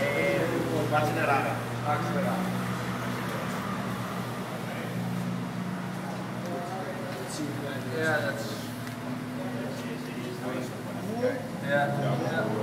É, vai acelerar. Acelerar. Yeah, that's. Yeah, yeah.